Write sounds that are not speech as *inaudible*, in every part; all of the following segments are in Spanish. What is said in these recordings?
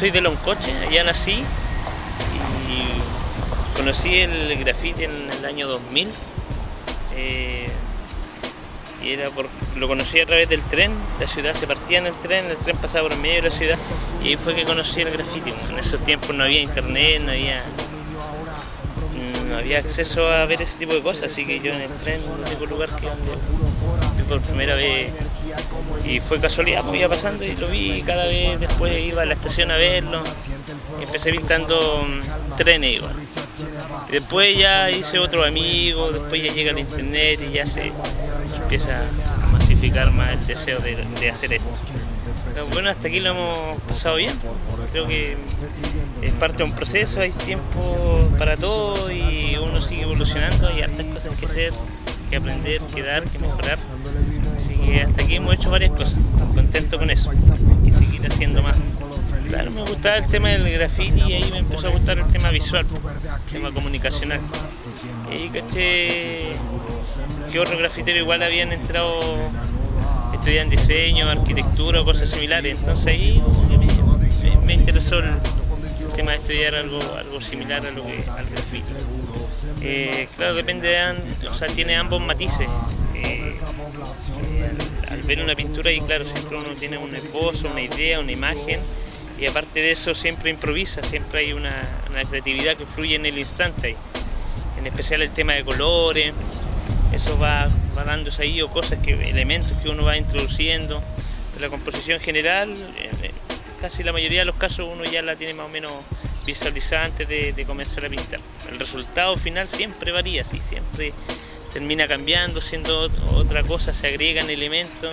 soy de Loncoche, allá nací y conocí el graffiti en el año 2000. Eh, y era por, lo conocí a través del tren, la ciudad se partía en el tren, el tren pasaba por medio de la ciudad y ahí fue que conocí el graffiti. En esos tiempos no había internet, no había, no había acceso a ver ese tipo de cosas, así que yo en el tren, el único lugar que por primera vez y fue casualidad, pues iba pasando y lo vi cada vez después iba a la estación a verlo y empecé pintando mm, trenes igual. después ya hice otro amigo, después ya llega el internet y ya se empieza a masificar más el deseo de, hacer esto. Bueno, hasta aquí lo hemos pasado bien. Creo que es parte de un proceso, hay tiempo para todo y uno sigue evolucionando, hay hartas cosas que hacer, que aprender, que dar, que mejorar. Que hasta aquí hemos hecho varias cosas, contento con eso y seguir haciendo más. Claro, me gustaba el tema del graffiti y ahí me empezó a gustar el tema visual, el tema comunicacional. Y ahí caché que otros grafiteros igual habían entrado, estudian diseño, arquitectura o cosas similares. Entonces ahí me, interesó el, tema de estudiar algo, algo similar a lo que al graffiti. Eh, claro, depende de, o sea, tiene ambos matices. Al, ver una pintura y claro, siempre uno tiene un esbozo, una idea, una imagen y aparte de eso siempre improvisa, siempre hay una, creatividad que fluye en el instante, en especial el tema de colores, eso va, va dándose ahí o cosas que, elementos que uno va introduciendo, la composición general, casi la mayoría de los casos uno ya la tiene más o menos visualizada antes de, de comenzar a pintar. El resultado final siempre varía, sí, siempre termina cambiando, siendo otra cosa, se agregan elementos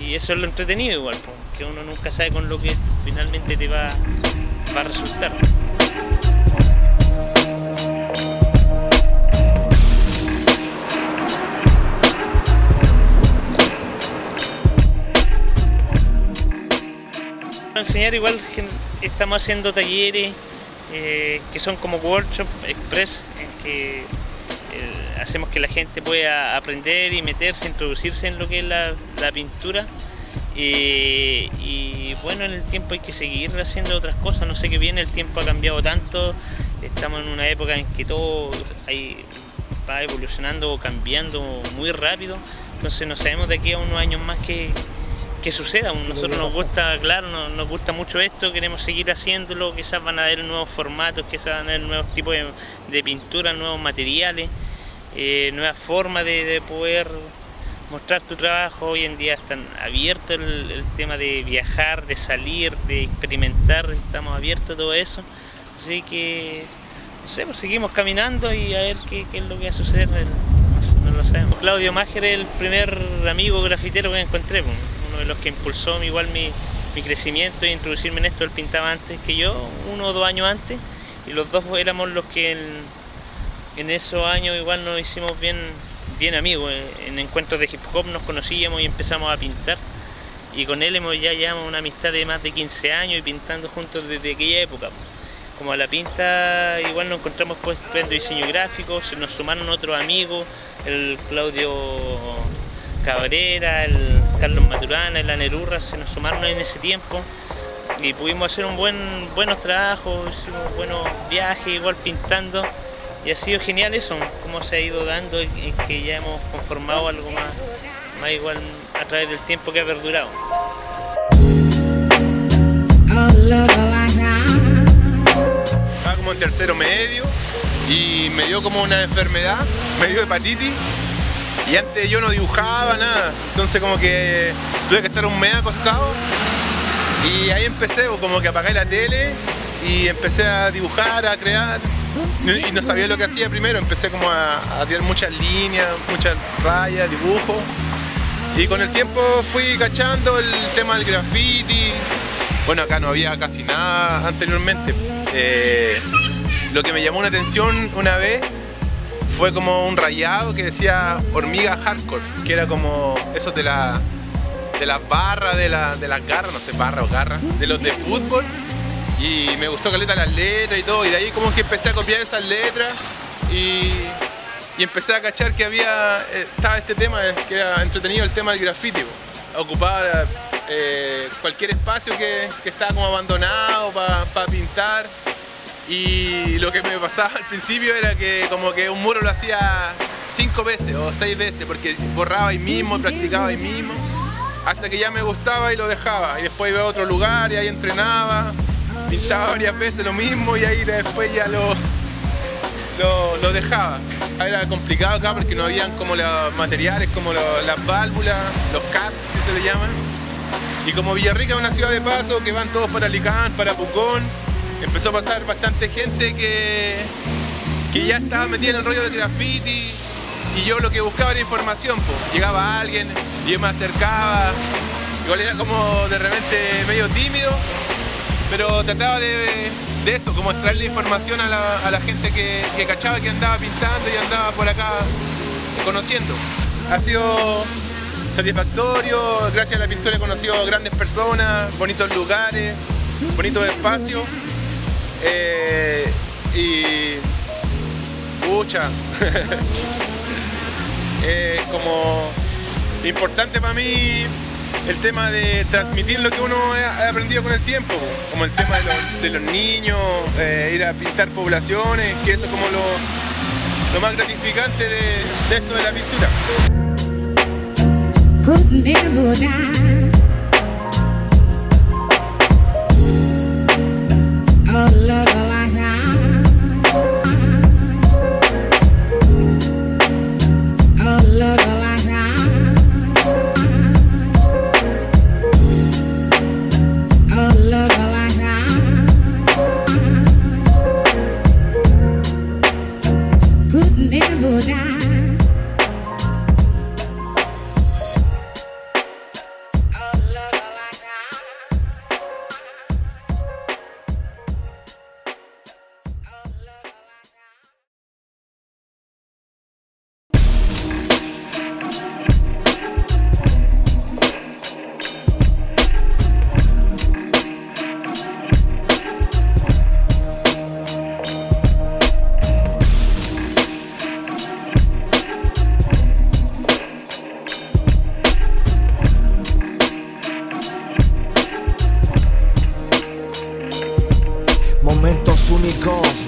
y eso es lo entretenido igual, que uno nunca sabe con lo que finalmente te va, va a resultar. enseñar igual que estamos haciendo talleres eh, que son como workshop express en que hacemos que la gente pueda aprender y meterse, introducirse en lo que es la, pintura. y bueno, en el tiempo hay que seguir haciendo otras cosas, no sé qué viene, el tiempo ha cambiado tanto, estamos en una época en que todo va evolucionando o cambiando muy rápido, entonces no sabemos de aquí a unos años más que que suceda. Nosotros nos gusta, claro, nos, gusta mucho esto, queremos seguir haciéndolo, quizás van a haber nuevos formatos, quizás van a haber nuevos tipos de, pintura, nuevos materiales, eh, nuevas formas de, poder mostrar tu trabajo. Hoy en día están abiertos el, tema de viajar, de salir, de experimentar, estamos abiertos a todo eso. Así que, no sé, pues seguimos caminando y a ver qué, es lo que va a suceder. No, lo sabemos. Claudio Máger es el primer amigo grafitero que encontré. Pues los que impulsó igual mi, crecimiento e introducirme en esto. Él pintaba antes que yo, uno o dos años antes, y los dos éramos los que en, esos años igual nos hicimos bien, bien amigos. En encuentros de hip hop nos conocíamos y empezamos a pintar. Y con él hemos ya llevamos una amistad de más de 15 años y pintando juntos desde aquella época. Como a la pinta igual nos encontramos pues en diseño gráfico, se nos sumaron otros amigos, el Claudio Cabrera, el Carlos Maturana, el Anerurra se nos sumaron en ese tiempo y pudimos hacer un buen, buenos trabajos, hicimos buenos viajes, igual pintando y ha sido genial eso, cómo se ha ido dando y que ya hemos conformado algo más, más igual a través del tiempo que ha perdurado. Estaba como en tercero medio y me dio como una enfermedad, me dio hepatitis y antes yo no dibujaba nada, entonces como que tuve que estar un mes acostado. Y ahí empecé, como que apagué la tele y empecé a dibujar, a crear. Y no sabía lo que hacía primero, empecé como a, tirar muchas líneas, muchas rayas, dibujos. Y con el tiempo fui cachando el tema del graffiti, bueno acá no había casi nada anteriormente. Eh, lo que me llamó la atención una vez fue como un rayado que decía hormiga hardcore, que era como eso de la de las barras, de, la, de las garras, no sé, barra o garras, de los de fútbol. Y me gustó caleta las letras y todo, y de ahí como que empecé a copiar esas letras y, y empecé a cachar que había, eh, estaba este tema, que era entretenido el tema del grafiti. ocupaba eh, cualquier espacio que, estaba como abandonado para pintar. Y lo que me pasaba al principio era que como que un muro lo hacía cinco veces o seis veces, porque borraba ahí mismo, practicaba ahí mismo, hasta que ya me gustaba y lo dejaba. Y después iba a otro lugar y ahí entrenaba, pintaba varias veces lo mismo y ahí después ya lo, lo, dejaba. Era complicado acá porque no habían como los materiales, como las válvulas, los caps que se le llaman. Y como Villarrica es una ciudad de paso, que van todos para Alicante, para Pucón, empezó a pasar bastante gente que, que ya estaba metida en el rollo del graffiti y yo lo que buscaba era información, llegaba alguien yo me acercaba, igual era como de repente medio tímido, pero trataba de, eso, como extraerle información a la, gente que, que, cachaba que andaba pintando y andaba por acá conociendo. Ha sido satisfactorio, gracias a la pintura he conocido grandes personas, bonitos lugares, bonitos espacios. Eh, y. Pucha. es *laughs* como importante para mí el tema de transmitir lo que uno ha aprendido con el tiempo, como el tema de los, niños, eh, ir a pintar poblaciones, que eso es como lo, más gratificante de, esto de la pintura. la la la.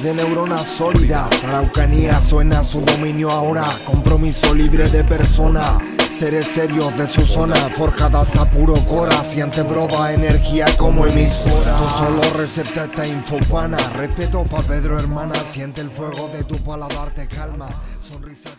De neuronas sólidas. Araucanía suena su dominio ahora. Compromiso libre de persona. Seres serios de su zona, forjadas a puro cora. Siente broda energía como emisora. Tú solo recepta esta infopana. Respeto pa' Pedro, hermana. Siente el fuego de tu paladar, te calma. Sonrisa